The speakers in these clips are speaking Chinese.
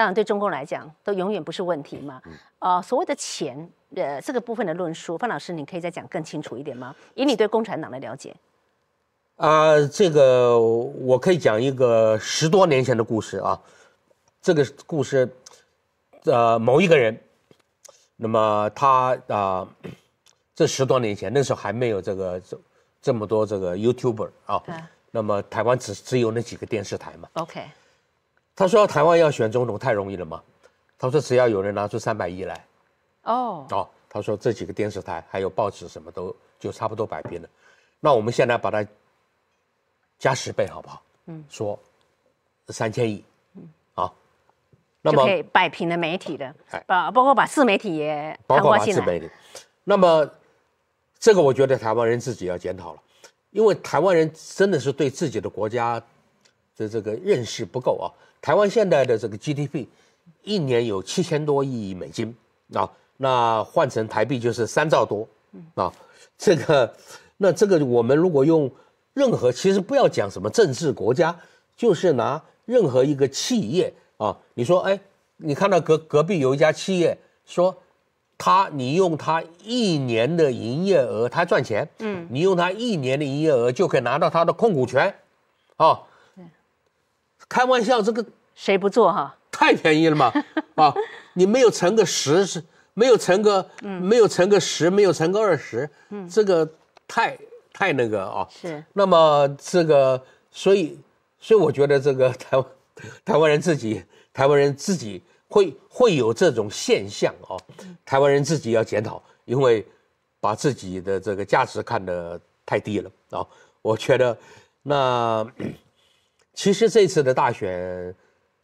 当然对中共来讲都永远不是问题嘛。呃，所谓的钱，呃，这个部分的论述，范老师，你可以再讲更清楚一点吗？以你对共产党的了解。啊，这个我可以讲一个十多年前的故事啊。这个故事，呃，某一个人，那么他啊，这十多年前那时候还没有这个这这么多这个 YouTuber 啊。那么台湾只只有那几个电视台嘛。OK。他说台湾要选总统太容易了吗？他说只要有人拿出三百亿来。哦。哦，他说这几个电视台还有报纸什么都就差不多摆平了。那我们现在把它。加十倍好不好？嗯，说三千亿，嗯，好，那么可以摆平了媒体的，把包括把自媒体也包括把自媒体。那么这个我觉得台湾人自己要检讨了，因为台湾人真的是对自己的国家的这个认识不够啊。台湾现在的这个 GDP 一年有七千多亿美金啊，那换成台币就是三兆多啊。这个那这个我们如果用。任何其实不要讲什么政治国家，就是拿任何一个企业啊，你说哎，你看到隔隔壁有一家企业说，他你用他一年的营业额，他赚钱，嗯，你用他一年的营业额就可以拿到他的控股权，啊，开玩笑，这个谁不做哈？太便宜了嘛，啊，你没有乘个十是，没有乘个，嗯，没有乘个十，没有乘个二十，嗯，这个太。太那个啊，是。那么这个，所以，所以我觉得这个 台湾，台湾人自己，台湾人自己会会有这种现象啊。台湾人自己要检讨，因为把自己的这个价值看得太低了啊。我觉得，那其实这次的大选。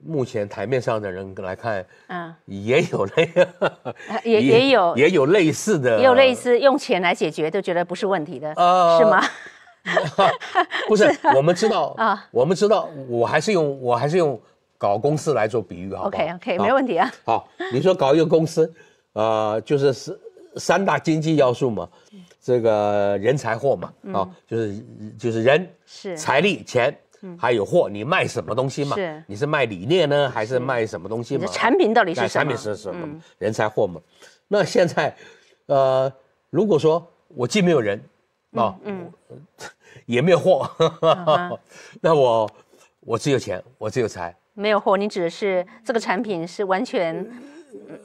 目前台面上的人来看，嗯，也有那个，也也有也有类似的，也有类似用钱来解决都觉得不是问题的，是吗？不是，我们知道啊，我们知道，我还是用我还是用搞公司来做比喻，好 OK OK，没问题啊。好，你说搞一个公司，呃，就是三三大经济要素嘛，这个人才货嘛，啊，就是就是人是财力钱。还有货，你卖什么东西嘛？是，你是卖理念呢，还是卖什么东西嘛？产品到底是什么？产品是什么？人才货嘛。那现在，呃，如果说我既没有人啊，嗯，也没有货，那我我只有钱，我只有财，没有货。你指的是这个产品是完全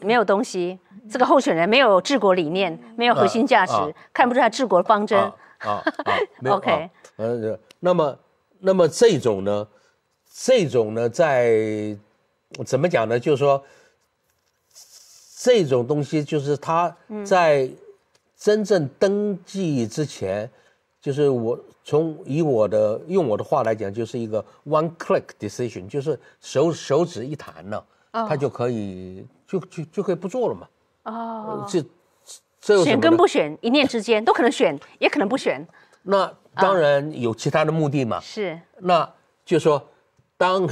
没有东西，这个候选人没有治国理念，没有核心价值，看不出他治国方针啊。OK，呃，那么。那么这种呢，这种呢，在怎么讲呢？就是说，这种东西就是他在真正登记之前，就是我从以我的用我的话来讲，就是一个 one click decision，就是手手指一弹呢，他就可以就就就可以不做了嘛。哦，这这选跟不选一念之间都可能选，也可能不选。那。当然有其他的目的嘛，是，那就说，当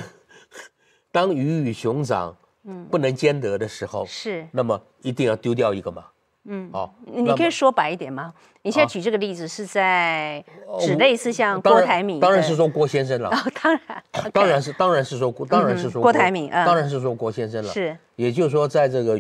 当鱼与熊掌嗯。不能兼得的时候，是，那么一定要丢掉一个嘛，嗯，哦，你可以说白一点吗？你现在举这个例子是在指类似像郭台铭，当然是说郭先生了，当然，当然是当然是说郭，当然是说郭台铭，当然是说郭先生了，是，也就是说在这个。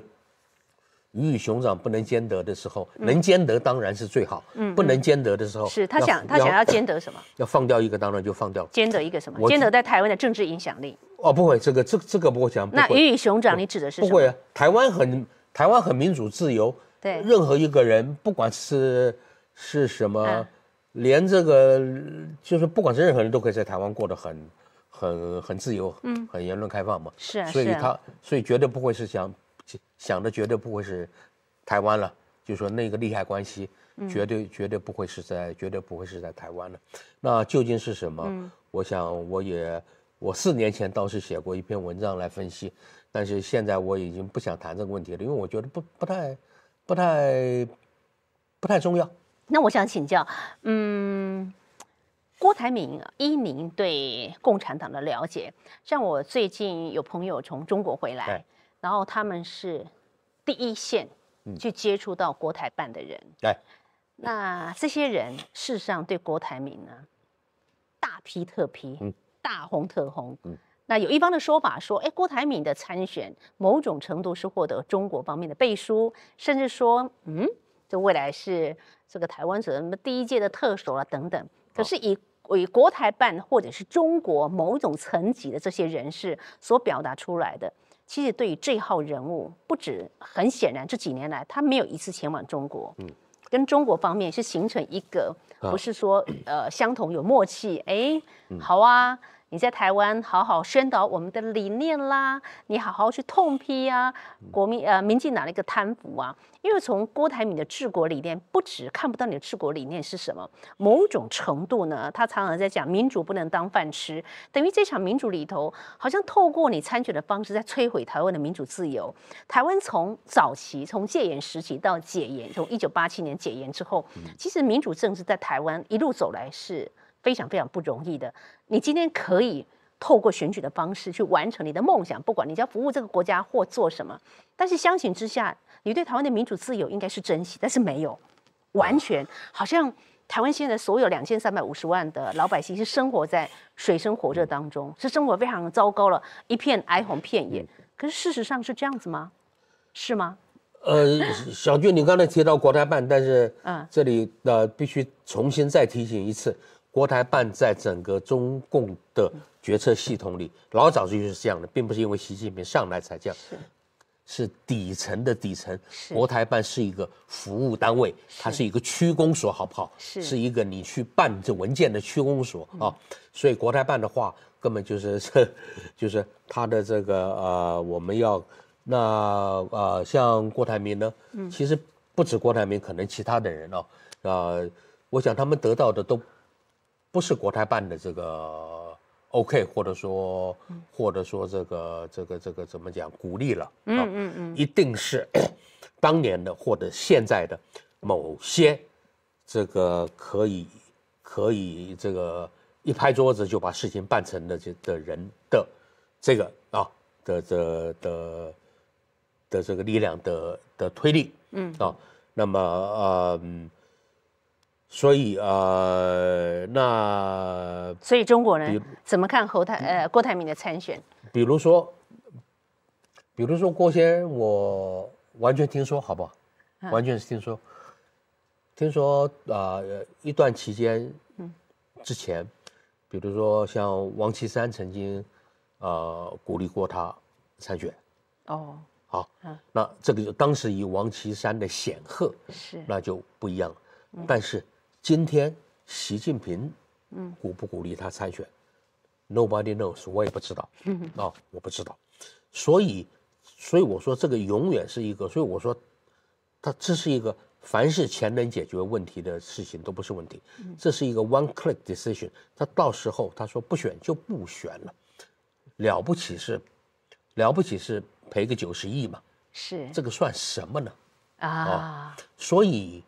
鱼与熊掌不能兼得的时候，能兼得当然是最好。嗯，不能兼得的时候，是他想他想要兼得什么？要放掉一个，当然就放掉。兼得一个什么？兼得在台湾的政治影响力。哦，不会，这个这这个不会讲。那鱼与熊掌，你指的是？不会啊，台湾很台湾很民主自由。对。任何一个人，不管是是什么，连这个就是不管是任何人都可以在台湾过得很很很自由，嗯，很言论开放嘛。是啊。所以他所以绝对不会是想。想的绝对不会是台湾了，就说那个利害关系绝对绝对不会是在绝对不会是在台湾了。那究竟是什么？我想我也我四年前倒是写过一篇文章来分析，但是现在我已经不想谈这个问题了，因为我觉得不不太不太不太重要。那我想请教，嗯，郭台铭依您对共产党的了解，像我最近有朋友从中国回来。然后他们是第一线去接触到国台办的人，对，那这些人事实上对郭台铭呢大批特批，嗯大红特红，那有一方的说法说，哎，郭台铭的参选某种程度是获得中国方面的背书，甚至说，嗯，这未来是这个台湾什么第一届的特首啊等等。可是以以国台办或者是中国某种层级的这些人士所表达出来的，其实对于这号人物，不止很显然这几年来他没有一次前往中国，嗯，跟中国方面是形成一个不是说呃相同有默契，哎，好啊。你在台湾好好宣导我们的理念啦，你好好去痛批啊，国民呃民进党的一个贪腐啊，因为从郭台铭的治国理念，不止看不到你的治国理念是什么，某种程度呢，他常常在讲民主不能当饭吃，等于这场民主里头，好像透过你参选的方式在摧毁台湾的民主自由。台湾从早期从戒严时期到解严，从一九八七年解严之后，其实民主政治在台湾一路走来是。非常非常不容易的。你今天可以透过选举的方式去完成你的梦想，不管你要服务这个国家或做什么。但是相形之下，你对台湾的民主自由应该是珍惜，但是没有，完全好像台湾现在所有两千三百五十万的老百姓是生活在水深火热当中，是生活非常糟糕了，一片哀鸿遍野。可是事实上是这样子吗？是吗？呃，小俊，你刚才提到国台办，但是嗯，这里呃必须重新再提醒一次。国台办在整个中共的决策系统里，老早就是这样的，并不是因为习近平上来才这样，是是底层的底层。国台办是一个服务单位，它是一个区公所，好不好？是是一个你去办这文件的区公所啊。所以国台办的话，根本就是这，就是他的这个呃，我们要那呃，像郭台铭呢，其实不止郭台铭，可能其他的人哦，呃，我想他们得到的都。不是国台办的这个 OK，或者说，或者说这个这个这个怎么讲鼓励了？嗯嗯嗯，一定是 当年的或者现在的某些这个可以可以这个一拍桌子就把事情办成的这的人的这个啊的的的的这个力量的的推力，嗯啊，那么呃。所以呃，那所以中国人怎么看侯台呃郭台铭的参选？比如说，比如说郭先生，我完全听说，好不好？完全是听说。听说啊，一段期间，嗯，之前，比如说像王岐山曾经呃鼓励过他参选。哦，好，那这个当时以王岐山的显赫是，那就不一样了。但是。今天习近平，嗯，鼓不鼓励他参选？Nobody knows，我也不知道。嗯，啊，我不知道。所以，所以我说这个永远是一个，所以我说，他这是一个凡是钱能解决问题的事情都不是问题。这是一个 one click decision。他到时候他说不选就不选了，了不起是，了不起是赔个九十亿嘛？是这个算什么呢？啊，所以。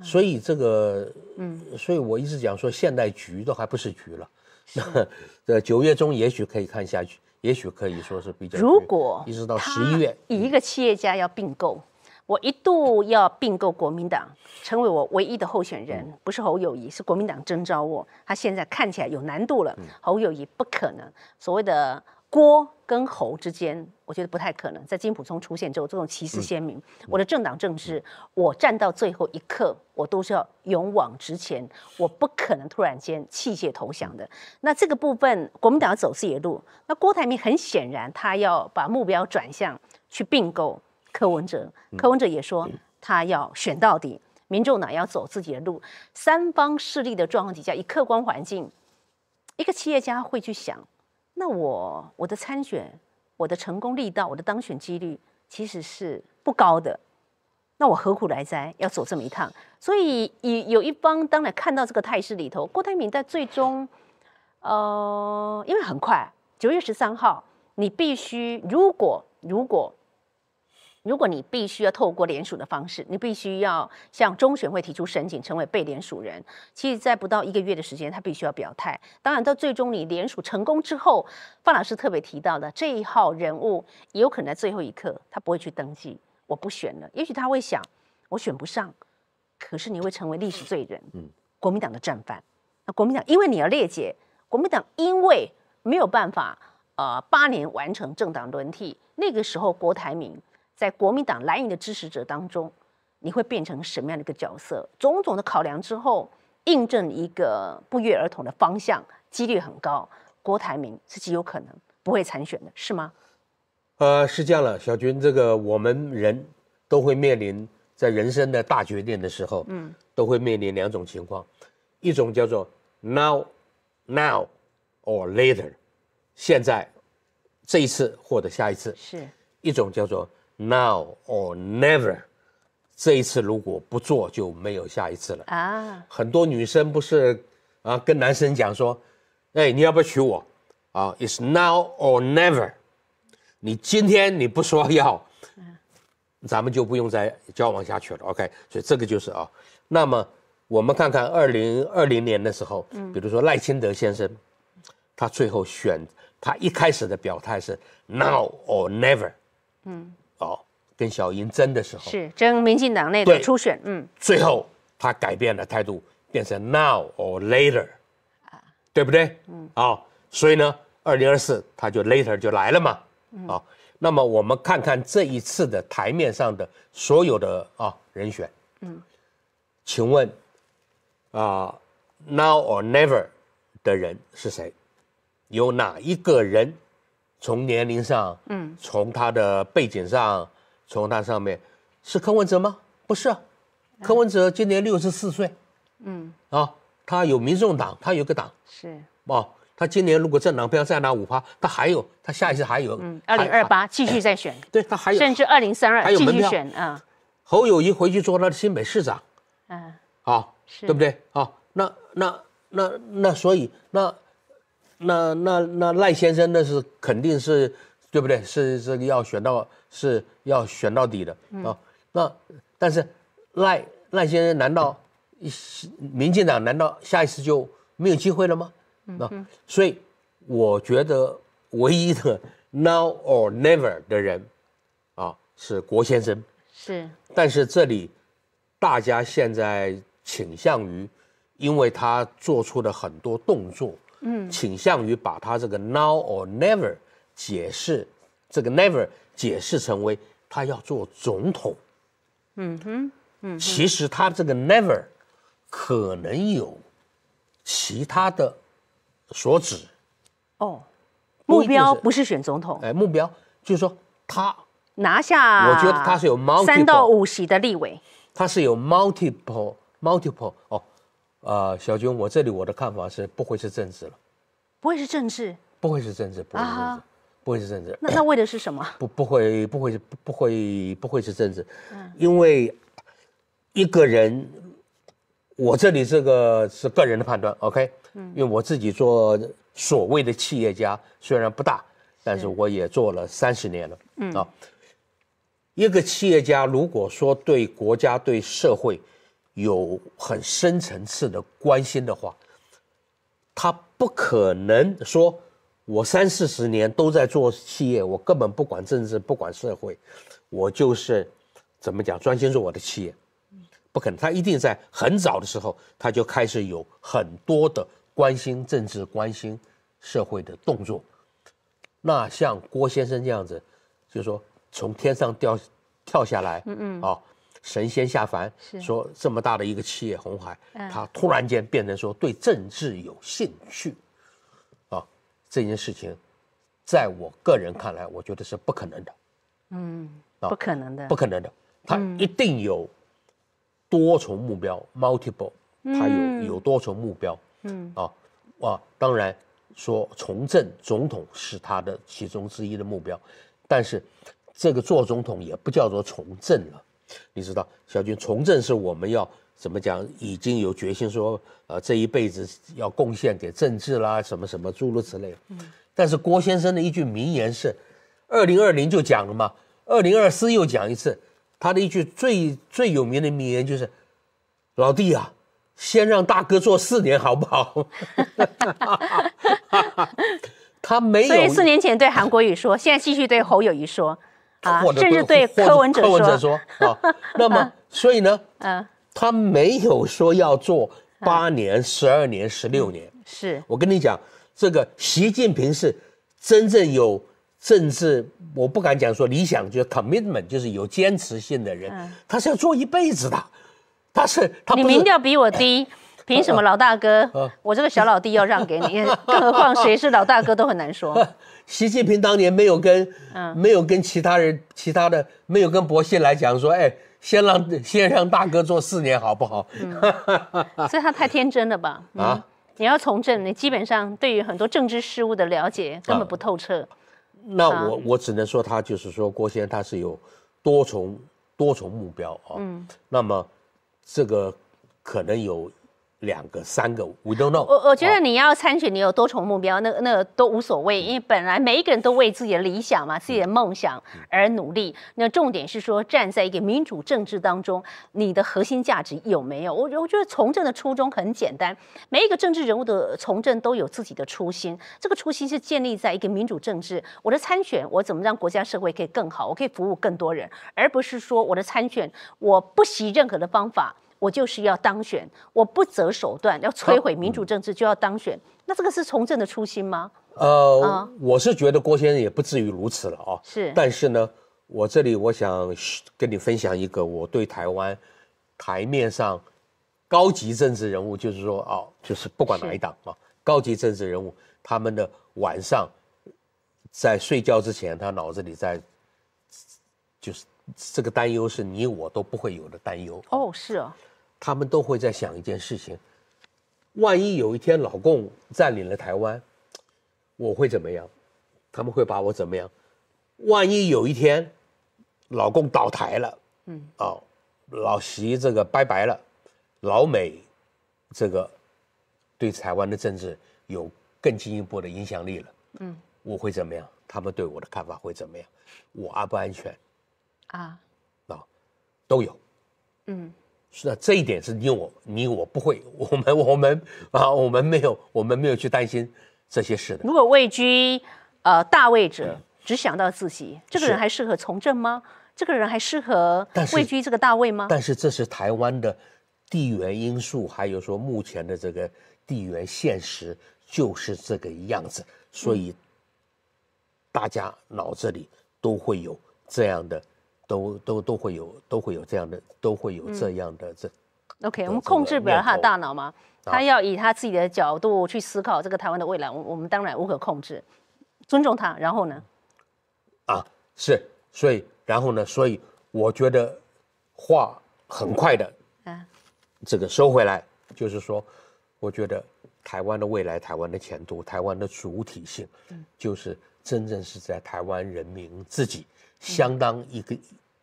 所以这个，嗯，所以我一直讲说，现代局都还不是局了。那呃，九月中也许可以看下去，也许可以说是比较。如果一直到十一月，以一个企业家要并购，我一度要并购国民党，成为我唯一的候选人，不是侯友谊，是国民党征召我。他现在看起来有难度了，侯友谊不可能。所谓的。郭跟侯之间，我觉得不太可能。在金普聪出现之后，这种歧视鲜明。我的政党政治，我站到最后一刻，我都是要勇往直前，我不可能突然间弃械投降的。那这个部分，国民党要走自己的路。那郭台铭很显然，他要把目标转向去并购柯文哲。柯文哲也说，他要选到底。民众党要走自己的路。三方势力的状况底下，以客观环境，一个企业家会去想。那我我的参选，我的成功力道，我的当选几率其实是不高的。那我何苦来哉？要走这么一趟？所以有有一方当然看到这个态势里头，郭台铭在最终，呃，因为很快九月十三号，你必须如果如果。如果你必须要透过联署的方式，你必须要向中选会提出申请，成为被联署人。其实，在不到一个月的时间，他必须要表态。当然，到最终你联署成功之后，范老师特别提到的这一号人物，也有可能在最后一刻他不会去登记，我不选了。也许他会想，我选不上，可是你会成为历史罪人，嗯，国民党的战犯。那国民党因为你要列解，国民党因为没有办法。呃八年完成政党轮替，那个时候郭台铭在国民党蓝营的支持者当中，你会变成什么样的一个角色？种种的考量之后，印证一个不约而同的方向，几率很高，郭台铭是极有可能不会参选的，是吗？呃，是这样了，小军，这个我们人都会面临在人生的大决定的时候，嗯，都会面临两种情况，一种叫做 now now or later，现在这一次或者下一次，是一种叫做 now or never，这一次如果不做就没有下一次了。啊，很多女生不是啊跟男生讲说，哎，你要不要娶我？啊，it's now or never。你今天你不说要，咱们就不用再交往下去了。OK，所以这个就是啊。那么我们看看二零二零年的时候，比如说赖清德先生，他最后选，他一开始的表态是 now or never。嗯，哦，跟小英争的时候是争民进党内的初选，嗯，最后他改变了态度，变成 now or later，啊，对不对？嗯，啊，所以呢，二零二四他就 later 就来了嘛。好，那么我们看看这一次的台面上的所有的啊人选，嗯，请问啊，now or never 的人是谁？有哪一个人从年龄上，嗯，从他的背景上，从他上面是柯文哲吗？不是，柯文哲今年六十四岁，嗯，啊，他有民众党，他有个党，是。哦。他今年如果政党票再拿五趴，他还有，他下一次还有，嗯，二零二八继续再选，对他还有，甚至二零三二继续选啊。侯友谊回去做他的新北市长，嗯，好，对不对？啊，那那那那所以那那那那赖先生那是肯定是对不对？是这个要选到是要选到底的啊。那但是赖赖先生难道民进党难道下一次就没有机会了吗？那所以我觉得唯一的 now or never 的人啊是郭先生，是。但是这里大家现在倾向于，因为他做出了很多动作，嗯，倾向于把他这个 now or never 解释这个 never 解释成为他要做总统，嗯哼，嗯，其实他这个 never 可能有其他的。所指，哦，目标不是选总统，哎，目标就是说他拿下，我觉得他是有三到五席的立委，他是有 multiple multiple 哦，呃，小军，我这里我的看法是不会是政治了，不会是政治，不会是政治，不会是政治，不会是政治，那那为的是什么？不不会不会不会不会是政治，嗯，因为一个人。我这里这个是个人的判断，OK，嗯，因为我自己做所谓的企业家，虽然不大，但是。我也做了三十年了，嗯。啊，一个企业家如果说对国家对社会有很深层次的关心的话，他不可能说我三四十年都在做企业，我根本不管政治不管社会，我就是怎么讲专心做我的企业。不可能，他一定在很早的时候，他就开始有很多的关心政治、关心社会的动作。那像郭先生这样子，就是说从天上掉跳下来，嗯嗯，啊，神仙下凡，说这么大的一个企业红海，他突然间变成说对政治有兴趣，啊，这件事情，在我个人看来，我觉得是不可能的，嗯，不可能的，不可能的，他一定有。多重目标，multiple，他有有多重目标，嗯。啊，啊，当然说从政总统是他的其中之一的目标，但是这个做总统也不叫做从政了，你知道，小军从政是我们要怎么讲，已经有决心说，呃，这一辈子要贡献给政治啦，什么什么诸如此类。嗯，但是郭先生的一句名言是，二零二零就讲了嘛，二零二四又讲一次。他的一句最最有名的名言就是：“老弟啊，先让大哥做四年好不好？” 他没有，所以四年前对韩国瑜说，现在继续对侯友谊说，啊，甚至对柯文哲说 啊。那么，所以呢，嗯，他没有说要做八年、十二年、十六年。是我跟你讲，这个习近平是真正有政治，我不敢讲说理想，就是 commitment，就是有坚持性的人，他是要做一辈子的。他是他，你民调比我低，凭什么老大哥？我这个小老弟要让给你，更何况谁是老大哥都很难说。习近平当年没有跟，没有跟其他人，其他的没有跟薄熙来讲说，哎，先让先让大哥做四年好不好？所以他太天真了吧？啊，你要从政，你基本上对于很多政治事务的了解根本不透彻。那我我只能说，他就是说郭先生他是有多重多重目标啊。嗯，那么这个可能有。两个、三个，We don't know。我我觉得你要参选，你有多重目标，那那都无所谓，因为本来每一个人都为自己的理想嘛、自己的梦想而努力。那重点是说，站在一个民主政治当中，你的核心价值有没有？我我觉得从政的初衷很简单，每一个政治人物的从政都有自己的初心，这个初心是建立在一个民主政治。我的参选，我怎么让国家社会可以更好？我可以服务更多人，而不是说我的参选我不惜任何的方法。我就是要当选，我不择手段要摧毁民主政治就要当选，那这个是从政的初心吗？呃，我是觉得郭先生也不至于如此了啊。是，但是呢，我这里我想跟你分享一个我对台湾台面上高级政治人物，就是说啊，就是不管哪一党啊，高级政治人物他们的晚上在睡觉之前，他脑子里在就是这个担忧是你我都不会有的担忧。哦，是啊。他们都会在想一件事情：万一有一天老共占领了台湾，我会怎么样？他们会把我怎么样？万一有一天老共倒台了，嗯，哦，老习这个拜拜了，老美这个对台湾的政治有更进一步的影响力了，嗯，我会怎么样？他们对我的看法会怎么样？我安不安全？啊，啊，都有，嗯。是的，这一点是你我你我不会，我们我们啊，我们没有，我们没有去担心这些事的。如果位居呃大位者，只想到自己，这个人还适合从政吗？这个人还适合位居这个大位吗？但是这是台湾的地缘因素，还有说目前的这个地缘现实就是这个样子，所以大家脑子里都会有这样的。都都都会有都会有这样的都会有这样的这，OK，我们控制不了他的大脑吗？他要以他自己的角度去思考这个台湾的未来，我我们当然无可控制，尊重他。然后呢？啊，是，所以然后呢？所以我觉得话很快的，啊，这个收回来，就是说，我觉得台湾的未来、台湾的前途、台湾的主体性，嗯，就是真正是在台湾人民自己相当一个。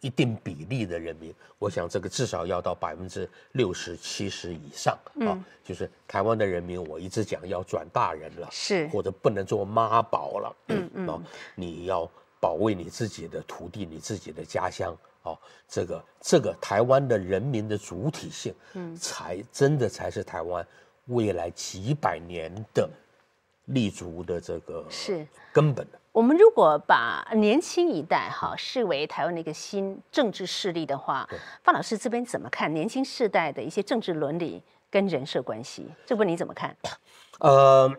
一定比例的人民，我想这个至少要到百分之六十七十以上啊，就是台湾的人民，我一直讲要转大人了，是。或者不能做妈宝了，嗯嗯，啊，你要保卫你自己的土地，你自己的家乡啊，这个这个台湾的人民的主体性，嗯，才真的才是台湾未来几百年的立足的这个是根本的。我们如果把年轻一代哈视为台湾的一个新政治势力的话，范老师这边怎么看年轻世代的一些政治伦理跟人设关系？这部你怎么看？呃，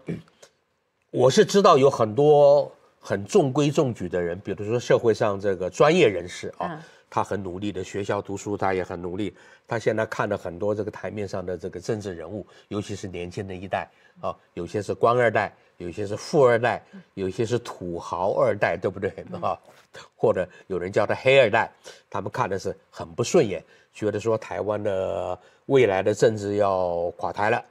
我是知道有很多很中规中矩的人，比如说社会上这个专业人士啊，他很努力的学校读书，他也很努力。他现在看了很多这个台面上的这个政治人物，尤其是年轻的一代啊，有些是官二代。有些是富二代，有些是土豪二代，对不对啊？或者有人叫他黑二代，他们看的是很不顺眼，觉得说台湾的未来的政治要垮台了。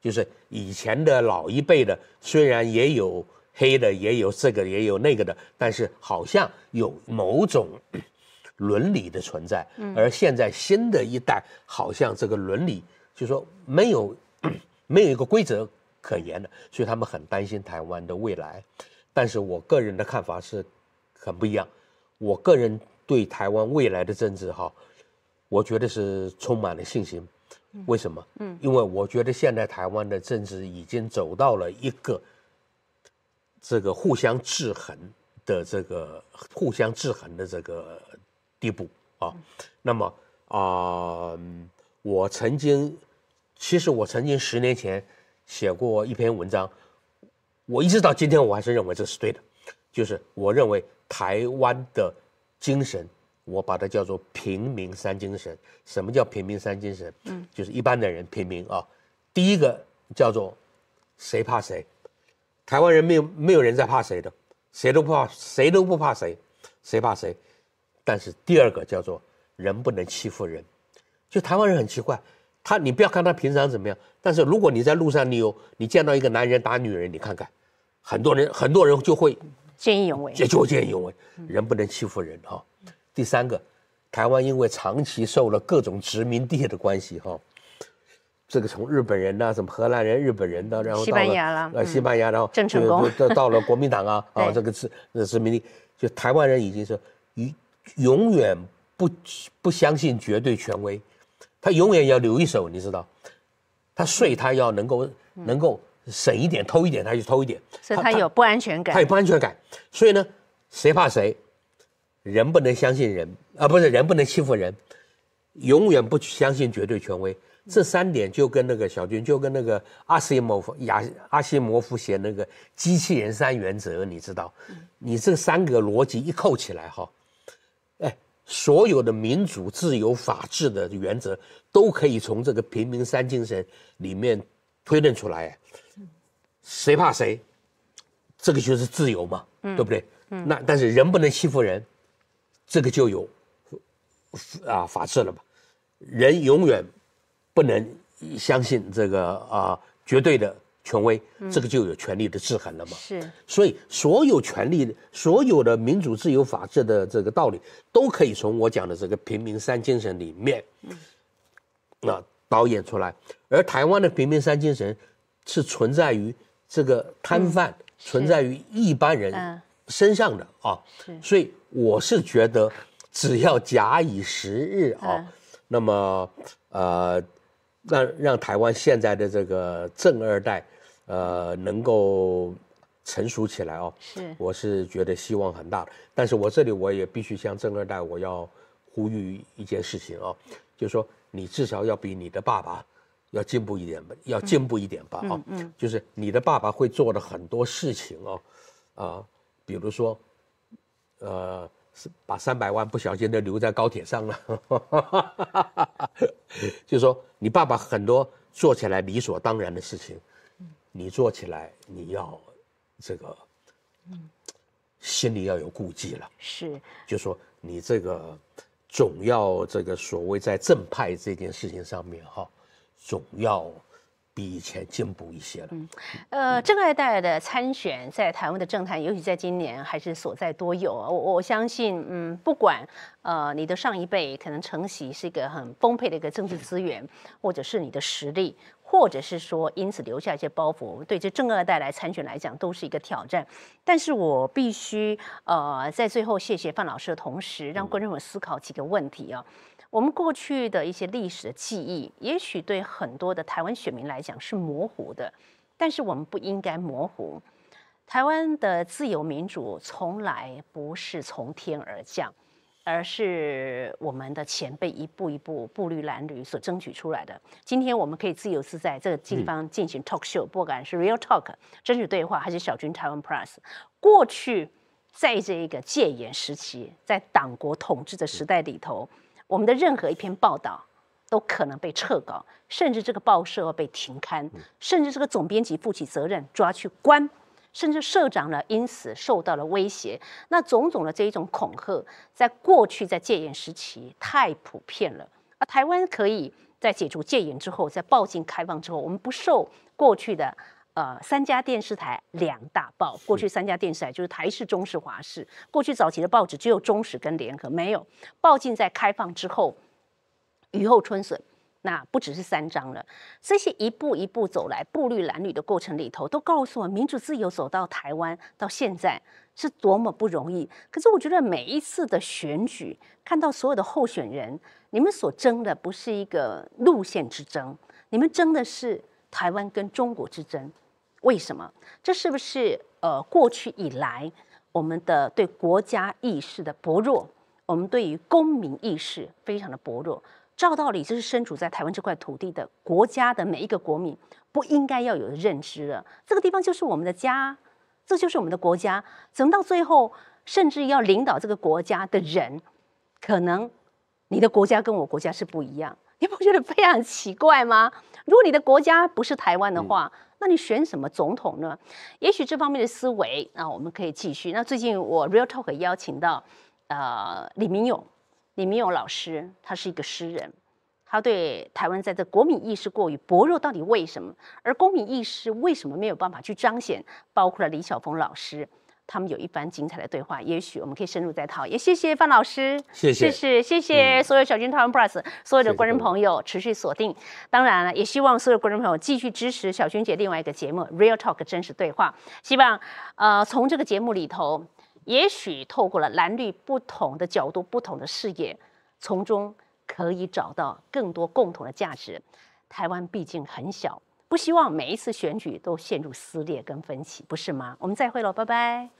就是以前的老一辈的，虽然也有黑的，也有这个，也有那个的，但是好像有某种伦理的存在。而现在新的一代，好像这个伦理就说没有 没有一个规则。可言的，所以他们很担心台湾的未来。但是我个人的看法是很不一样。我个人对台湾未来的政治，哈，我觉得是充满了信心。为什么？嗯，因为我觉得现在台湾的政治已经走到了一个这个互相制衡的这个互相制衡的这个地步啊。那么啊，我曾经，其实我曾经十年前。写过一篇文章，我一直到今天我还是认为这是对的。就是我认为台湾的精神，我把它叫做平民三精神。什么叫平民三精神？嗯，就是一般的人平民啊。第一个叫做谁怕谁，台湾人没有没有人在怕谁的，谁都不怕，谁都不怕谁，谁怕谁。但是第二个叫做人不能欺负人，就台湾人很奇怪，他你不要看他平常怎么样，但是如果你在路上你有你见到一个男人打女人，你看看，很多人很多人就会见义勇为，就会见义勇为，人不能欺负人哈。第三个，台湾因为长期受了各种殖民地的关系哈，这个从日本人呐，什么荷兰人、日本人的，然后西班牙了，呃，西班牙，然后郑成功到到了国民党啊 啊，这个殖殖民地，就台湾人已经是与。永远不不相信绝对权威，他永远要留一手，你知道，他税他要能够能够省一点偷一点他就偷一点，所以他有不安全感，他有不安全感，所以呢，谁怕谁，人不能相信人啊，不是人不能欺负人，永远不相信绝对权威，这三点就跟那个小军就跟那个阿西莫夫亚阿西莫夫写那个机器人三原则，你知道，你这三个逻辑一扣起来哈。所有的民主、自由、法治的原则，都可以从这个平民三精神里面推论出来。谁怕谁？这个就是自由嘛，对不对？那但是人不能欺负人，这个就有啊法治了嘛。人永远不能相信这个啊绝对的。权威，这个就有权力的制衡了嘛？是，所以所有权力、所有的民主、自由、法治的这个道理，都可以从我讲的这个平民三精神里面，那导演出来。而台湾的平民三精神，是存在于这个摊贩、存在于一般人身上的啊。所以我是觉得，只要假以时日啊，那么呃，让让台湾现在的这个正二代。呃，能够成熟起来哦，是，我是觉得希望很大的。但是我这里我也必须向正二代，我要呼吁一件事情哦，就是说你至少要比你的爸爸要进步一点吧，要进步一点吧啊，嗯，就是你的爸爸会做的很多事情哦，啊，比如说，呃，把三百万不小心的留在高铁上了，就是说你爸爸很多做起来理所当然的事情。你做起来，你要这个，嗯，心里要有顾忌了。是，就说你这个总要这个所谓在正派这件事情上面哈，总要。比以前进步一些了。嗯，呃，正二代的参选在台湾的政坛，尤其在今年还是所在多有啊。我我相信，嗯，不管呃你的上一辈可能承袭是一个很丰沛的一个政治资源，或者是你的实力，或者是说因此留下一些包袱，对这正二代来参选来讲都是一个挑战。但是我必须呃在最后谢谢范老师的同时，让观众们思考几个问题啊。我们过去的一些历史的记忆，也许对很多的台湾选民来讲是模糊的，但是我们不应该模糊。台湾的自由民主从来不是从天而降，而是我们的前辈一步一步步履褴褛所争取出来的。今天我们可以自由自在这个地方进行 talk show，不管是 real talk 真实对话，还是小军台湾 plus。过去在这一个戒严时期，在党国统治的时代里头。我们的任何一篇报道都可能被撤稿，甚至这个报社被停刊，甚至这个总编辑负起责任抓去关，甚至社长呢因此受到了威胁。那种种的这一种恐吓，在过去在戒严时期太普遍了。而台湾可以在解除戒严之后，在报禁开放之后，我们不受过去的。呃，三家电视台两大报，过去三家电视台就是台视、中视、华视。过去早期的报纸只有中视跟联合，没有报禁在开放之后，雨后春笋，那不只是三张了。这些一步一步走来，步履褴褛的过程里头，都告诉我，民主自由走到台湾到现在是多么不容易。可是我觉得每一次的选举，看到所有的候选人，你们所争的不是一个路线之争，你们争的是台湾跟中国之争。为什么？这是不是呃过去以来我们的对国家意识的薄弱？我们对于公民意识非常的薄弱。照道理，这是身处在台湾这块土地的国家的每一个国民不应该要有认知了。这个地方就是我们的家，这就是我们的国家。怎么到最后，甚至要领导这个国家的人，可能你的国家跟我国家是不一样，你不觉得非常奇怪吗？如果你的国家不是台湾的话，那你选什么总统呢？也许这方面的思维啊，我们可以继续。那最近我 Real Talk 邀请到呃李明勇，李明勇老师，他是一个诗人。他对台湾在这国民意识过于薄弱，到底为什么？而公民意识为什么没有办法去彰显？包括了李晓峰老师，他们有一番精彩的对话，也许我们可以深入再讨。也谢谢范老师，谢谢，谢谢，谢谢所有小军台湾 Plus 所有的观众朋友持续锁定。当然了，也希望所有观众朋友继续支持小军姐另外一个节目 Real Talk 真实对话。希望呃从这个节目里头，也许透过了蓝绿不同的角度、不同的视野，从中。可以找到更多共同的价值。台湾毕竟很小，不希望每一次选举都陷入撕裂跟分歧，不是吗？我们再会了，拜拜。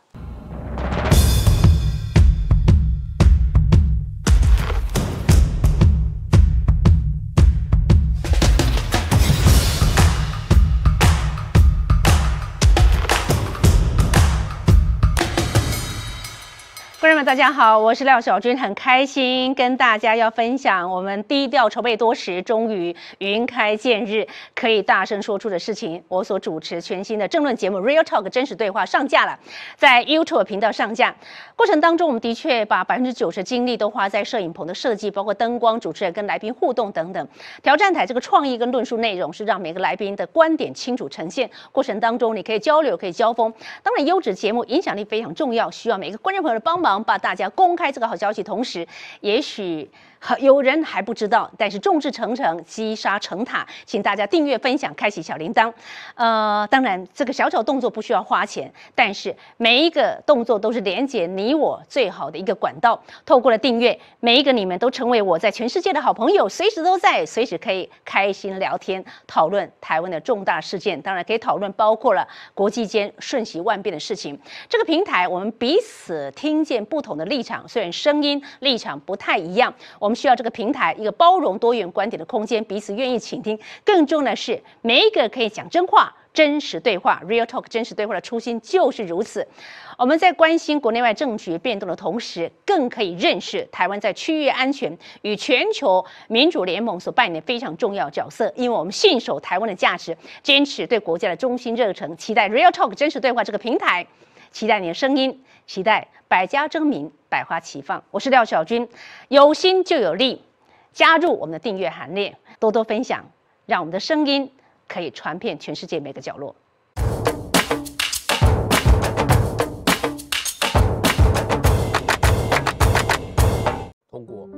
大家好，我是廖小军，很开心跟大家要分享我们低调筹备多时，终于云开见日，可以大声说出的事情。我所主持全新的政论节目《Real Talk》真实对话上架了，在 YouTube 频道上架。过程当中，我们的确把百分之九十精力都花在摄影棚的设计，包括灯光、主持人跟来宾互动等等。挑战台这个创意跟论述内容是让每个来宾的观点清楚呈现。过程当中，你可以交流，可以交锋。当然，优质节目影响力非常重要，需要每个观众朋友的帮忙。把大家公开这个好消息，同时，也许。有人还不知道，但是众志成城，积沙成塔，请大家订阅、分享、开启小铃铛。呃，当然这个小小动作不需要花钱，但是每一个动作都是连接你我最好的一个管道。透过了订阅，每一个你们都成为我在全世界的好朋友，随时都在，随时可以开心聊天、讨论台湾的重大事件。当然可以讨论包括了国际间瞬息万变的事情。这个平台，我们彼此听见不同的立场，虽然声音立场不太一样，我们。需要这个平台一个包容多元观点的空间，彼此愿意倾听。更重要的是，每一个可以讲真话、真实对话，Real Talk 真实对话的初心就是如此。我们在关心国内外政局变动的同时，更可以认识台湾在区域安全与全球民主联盟所扮演的非常重要角色。因为我们信守台湾的价值，坚持对国家的忠心热诚，期待 Real Talk 真实对话这个平台，期待你的声音，期待。百家争鸣，百花齐放。我是廖小军。有心就有力加入我们的订阅行列多多分享让我们的声音可以传遍全世界每个角落。通过